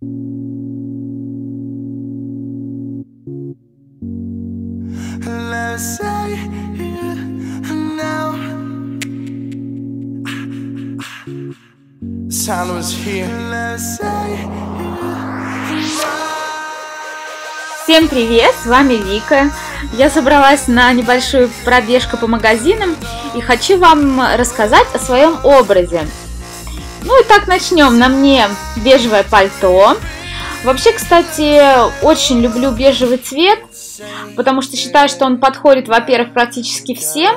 Всем привет, с вами Вика. Я собралась на небольшую пробежку по магазинам и хочу вам рассказать о своем образе. Ну и так начнем. На мне бежевое пальто. Вообще, кстати, очень люблю бежевый цвет, потому что считаю, что он подходит, во-первых, практически всем,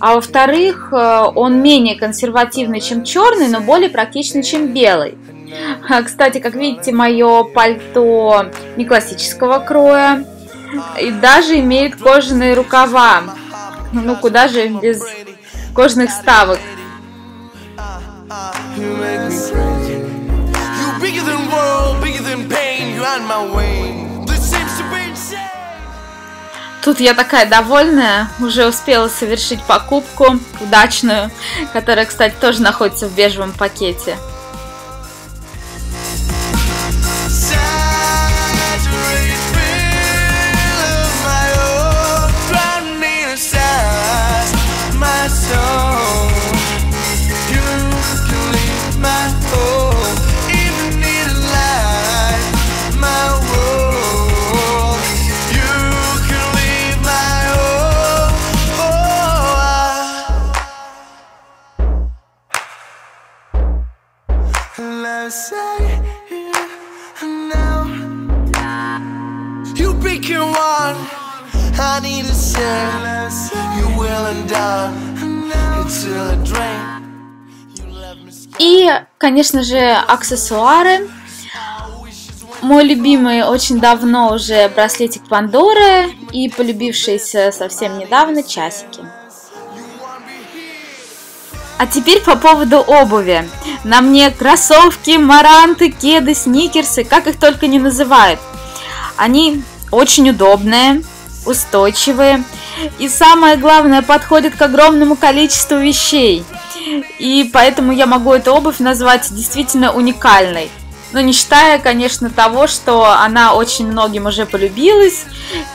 а во-вторых, э, он менее консервативный, чем черный, но более практичный, чем белый. А, Кстати, как видите, мое пальто не классического кроя и даже имеет кожаные рукава. Ну куда же без кожаных ставок. You make me crazy. You bigger than world, bigger than pain. You on my way. Тут я такая довольная, уже успела совершить покупку удачную, которая, кстати, тоже находится в бежевом пакете. Say now. You pick your one. I need a share. You will and done. Till a drain. И, конечно же, аксессуары. Мой любимый очень давно уже браслетик Пандоры и полюбившиеся совсем недавно часики. А теперь по поводу обуви. На мне кроссовки, маранты, кеды, сникерсы, как их только не называют. Они очень удобные, устойчивые и самое главное подходят к огромному количеству вещей. И поэтому я могу эту обувь назвать действительно уникальной. Но не считая, конечно, того, что она очень многим уже полюбилась,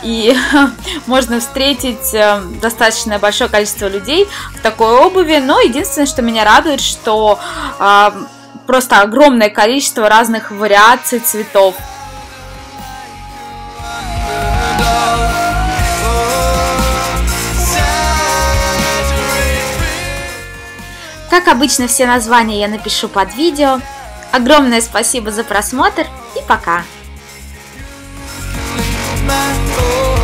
и можно встретить э, достаточно большое количество людей в такой обуви. Но единственное, что меня радует, что э, просто огромное количество разных вариаций цветов. Как обычно, все названия я напишу под видео. Огромное спасибо за просмотр и пока! my.